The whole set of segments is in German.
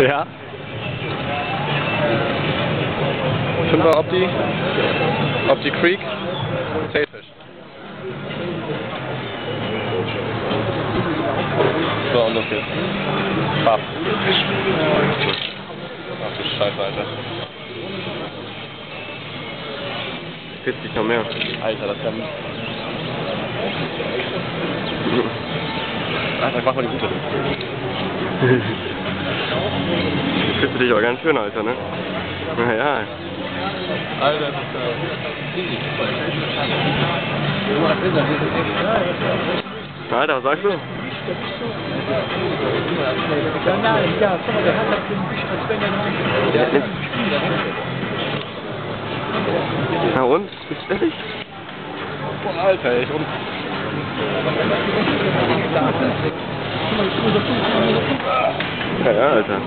Ja. Fünfer Opti. Opti Creek. Sailfish. So, und los geht's. Krass. Ach du Scheiße, Alter. 40 noch mehr. Alter, das kann... Dann mach mal die gute. Fühlst du dich aber ganz schön, Alter, ne? Naja. Alter, das ist Alter, was sagst du? Na und? Bist du fertig? Boah, Alter, ey. Und Ja, ja, Alter.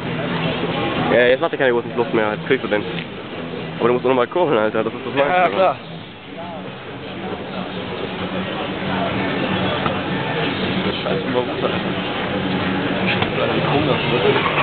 Ja, jetzt macht er keine großen Flucht mehr. Jetzt kriegst du den. Aber du musst auch nochmal kurbeln, Alter. Das ist das ja, Meiste. klar. Scheiße, warum ist das? Alter,